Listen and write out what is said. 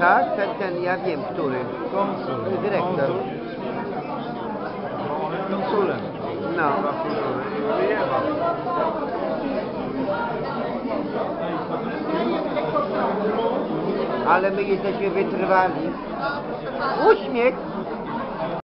Tak, ten, ten, ja wiem, który. Konsul. Dyrektor. Konsul. On jest konsulem. No. Wyjechał. Ale my jesteśmy wytrwali. Uśmiech!